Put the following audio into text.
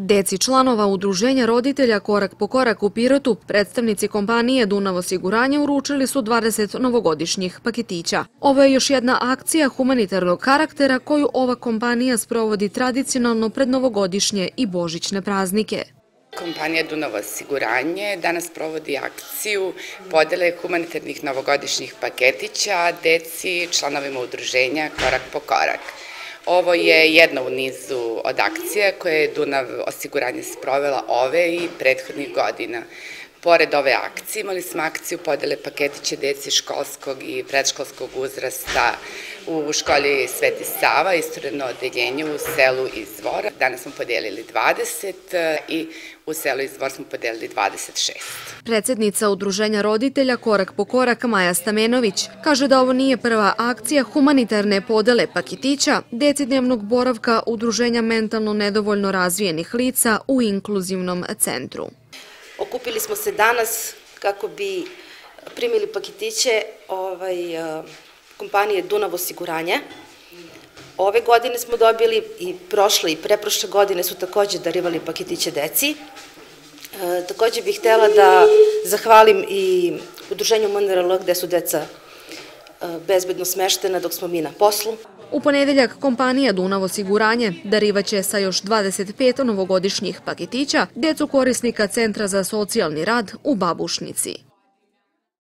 Deci članova udruženja roditelja Korak po korak u Pirotu, predstavnici kompanije Dunav osiguranje uručili su 20 novogodišnjih paketića. Ovo je još jedna akcija humanitarnog karaktera koju ova kompanija sprovodi tradicionalno pred novogodišnje i božićne praznike. Kompanija Dunav osiguranje danas provodi akciju podele humanitarnih novogodišnjih paketića deci članovima udruženja Korak po korak. Ovo je jedna u nizu od akcija koje je Dunav osiguranje sprovela ove i prethodnih godina. Pored ove akcije imali smo akciju podele paketiće deci školskog i predškolskog uzrasta u školi Sveti Sava, istoredno odeljenje u selu Izvor. Danas smo podelili 20 e, i u selu Izvor smo podelili 26. Predsednica Udruženja roditelja Korak po korak Maja Stamenović kaže da ovo nije prva akcija humanitarne podele paketića deci dnevnog boravka Udruženja mentalno nedovoljno razvijenih lica u inkluzivnom centru. Okupili smo se danas kako bi primili paketiće ovaj, kompanije Dunav osiguranje. Ove godine smo dobili i prošle i preprošle godine su takođe darivali paketiće deci. E, takođe bih htela da zahvalim i udruženju MNRL gde su deca e, bezbedno smeštena dok smo mi na poslu. U ponedeljak kompanija Dunav osiguranje darivaće sa još 25 novogodišnjih paketića decu korisnika Centra za socijalni rad u Babušnici.